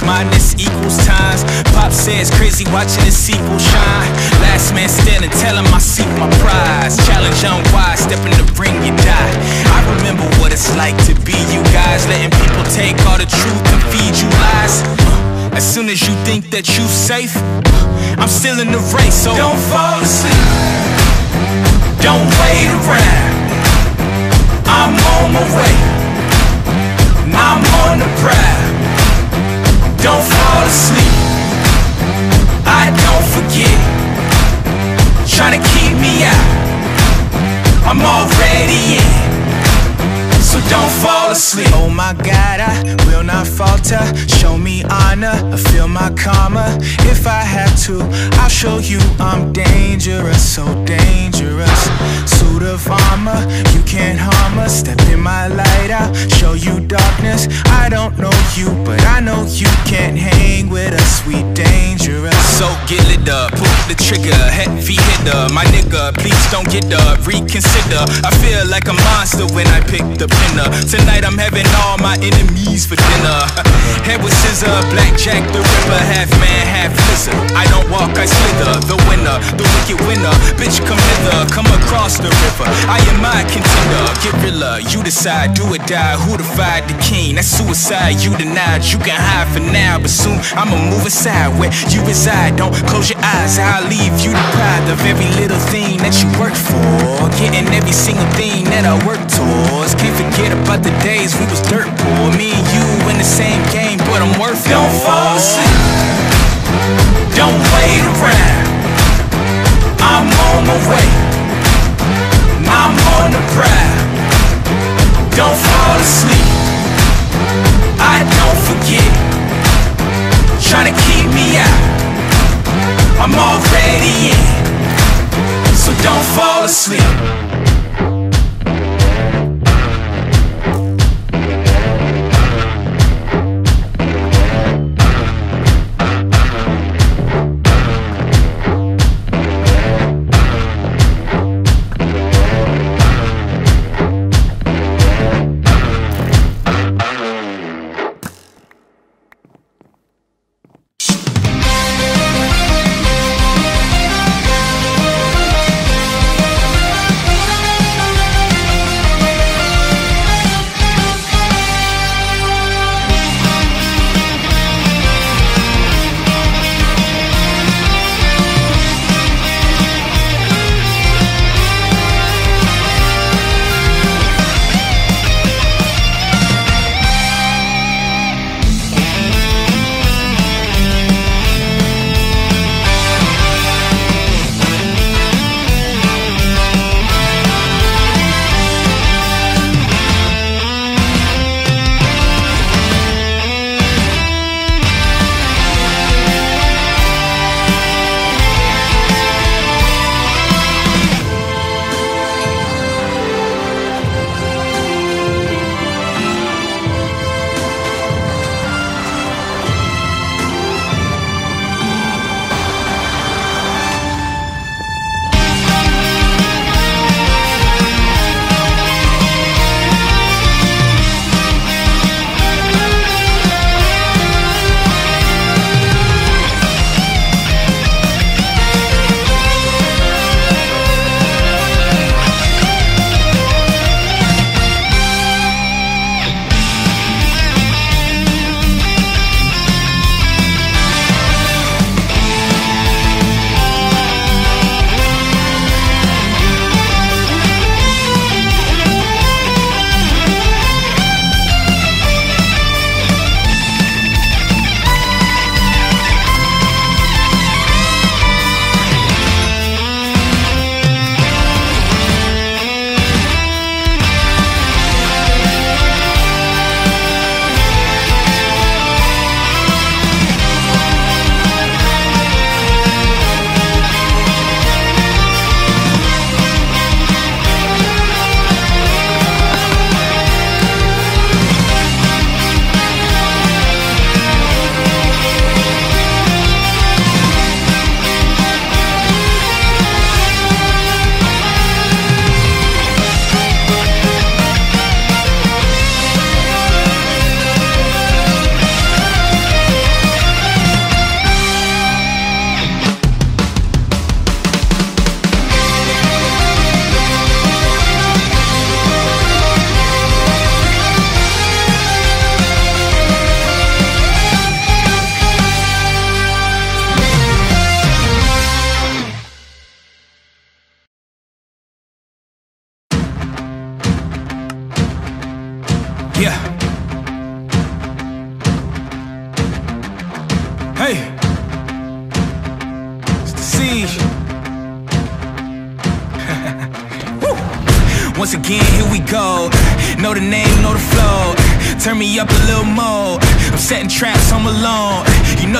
plus minus equals times. Pop says crazy watching the sequel shine. Last man standing, tell him I seek my prize. Challenge why, step in the ring, you die. I remember what it's like to be you guys, letting people take all the truth and feed you lies. As soon as you think that you safe, I'm still in the race, so Don't fall asleep. Don't wait around. I'm on my way. I'm on the prowl. Don't fall asleep. I don't forget. Trying to keep me out. I'm already in. So don't fall asleep. Oh my God, I will not falter. Show me honor, I feel my karma. If I have to, I'll show you I'm dangerous, so dangerous. Suit of armor, you can't harm us. Step in my light, I'll show you darkness. I don't know you, but I know you can't hang with us. We dangerous. So get lit up, the trigger, heavy hitter. My nigga, please don't get up, reconsider. I feel like a monster when I pick the pinner. Tonight I'm having all my enemies for dinner. Head with scissor, blackjack the ripper, half man, half lizard. I don't walk, I slither. The winner, the wicked winner. Bitch, come hither, come across the river. I am my contender, realer. You decide, do or die. Who divide the king? That's suicide. You denied, you can hide for now, but soon I'ma move aside where you reside. Don't close your eyes, I'll leave you deprived of every little thing that you work for. Getting every single thing that I work towards. Can't forget about the days we was dirt poor. Me and you in the same game, but I'm worth it. Don't fall asleep. Don't wait around. I'm on my way. I'm on the prowl. Don't fall asleep.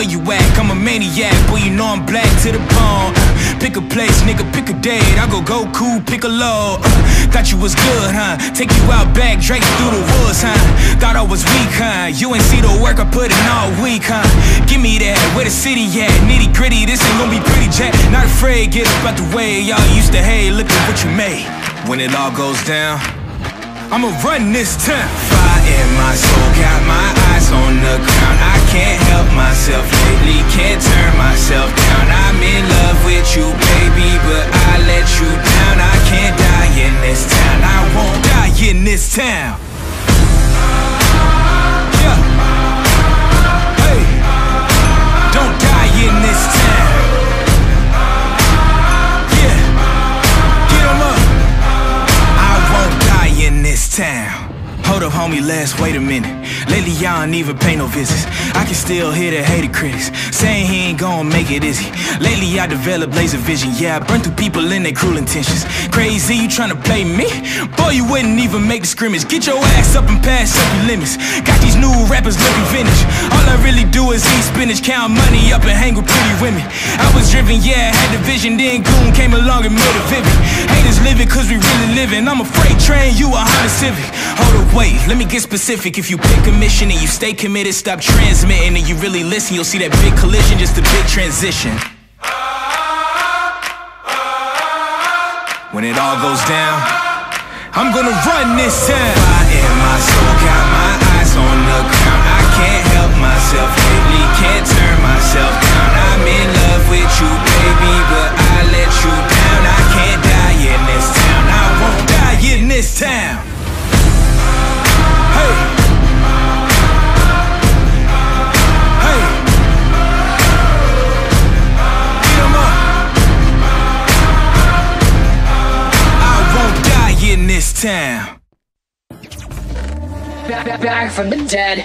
Know you whack, I'm a maniac. Boy, you know I'm black to the bone. Pick a place, nigga, pick a date. I go go cool, pick a low. Thought you was good, huh? Take you out back, Drake through the woods, huh? Thought I was weak, huh? You ain't see the work I put in all week, huh? Give me that, where the city at? Nitty gritty, this ain't gonna be pretty, Jack. Not afraid, get up out the way. Y'all used to hate, look at what you made. When it all goes down. I'ma run this town. In my soul, got my eyes on the ground. I can't help myself lately, can't turn myself down. I'm in love with you, baby, but I let you down. I can't die in this town. I won't die in this town. Yeah. Hey. Don't die in this town. Yeah. Get up. I won't die in this town. Hold up, homie, let's wait a minute. Lately, y'all don't even pay no visits. I can still hear the hated critics saying he ain't gonna make it, is he? Lately, I developed laser vision. Yeah, I burn through people in their cruel intentions. Crazy, you tryna play me? Boy, you wouldn't even make the scrimmage. Get your ass up and pass up your limits. Got these new rappers looking vintage. All I really do is eat spinach, count money up, and hang with pretty women. I was driven, yeah, had the vision. Then Goon came along and made it vivid. Haters living cause we really living. I'm a freight train, you a Honda Civic. Hold up, wait, let me get specific. If you pick a mission and you stay committed, stop transmitting and you really listen, you'll see that big collision, just a big transition. When it all goes down, I'm gonna run this town. Fire in my soul, got my eyes on the ground. I can't help myself lately, can't turn myself down. I'm in love with you, baby, but I let you down. I can't die in this town. I won't die in this town. Back, from the dead.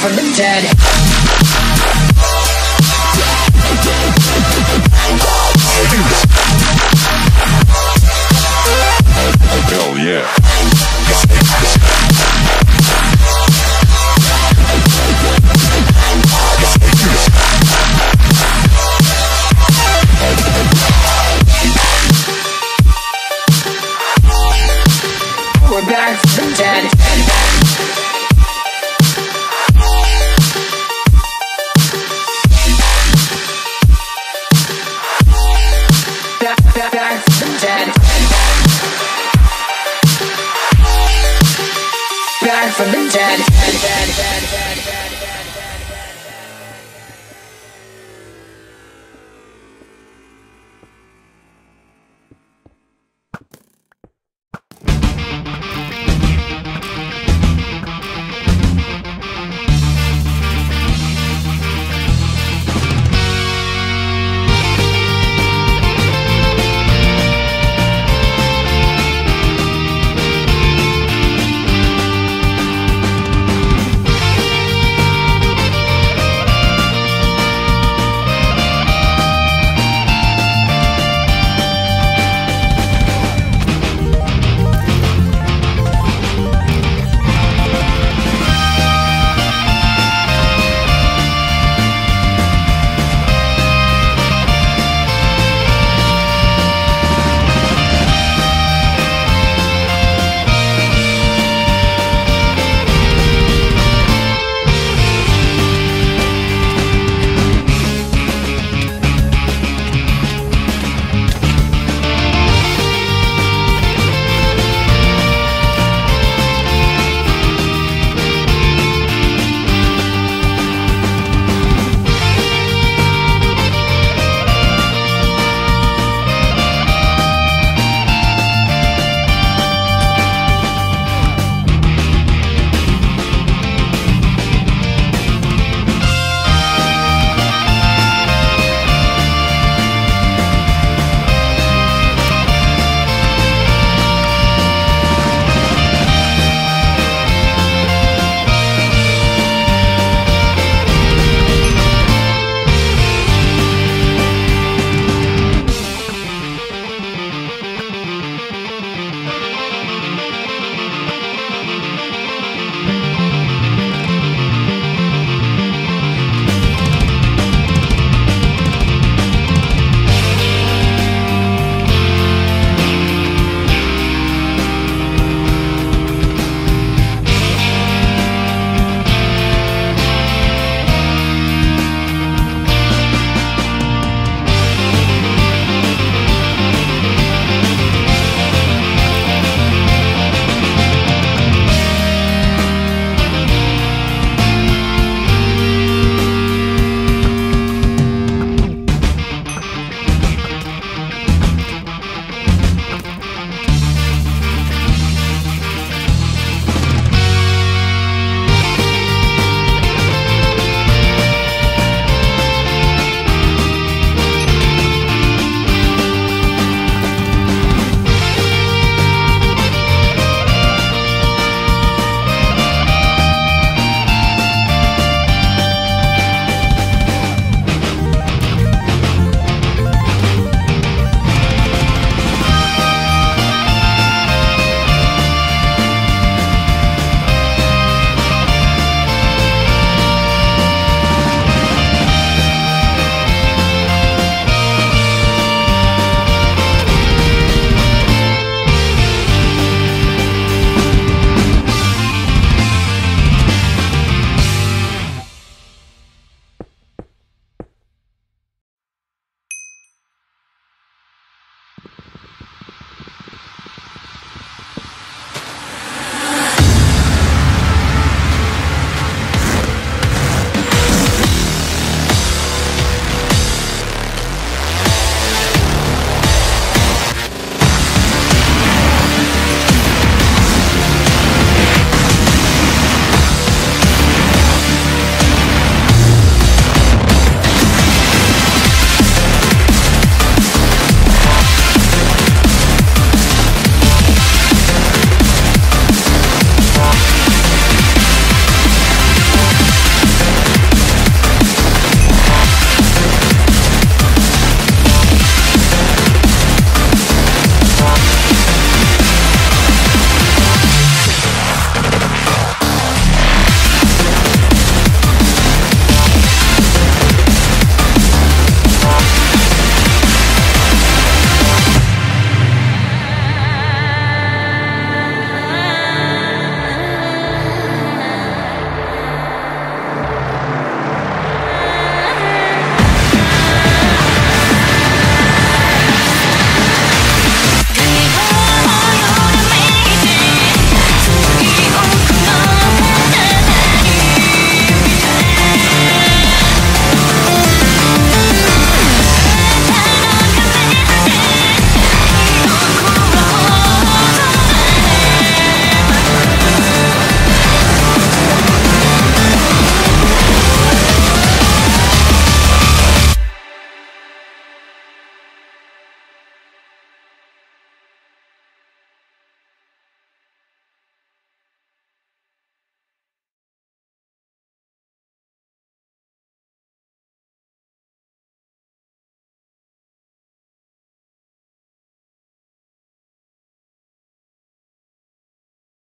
From the dead. bad, bad, bad.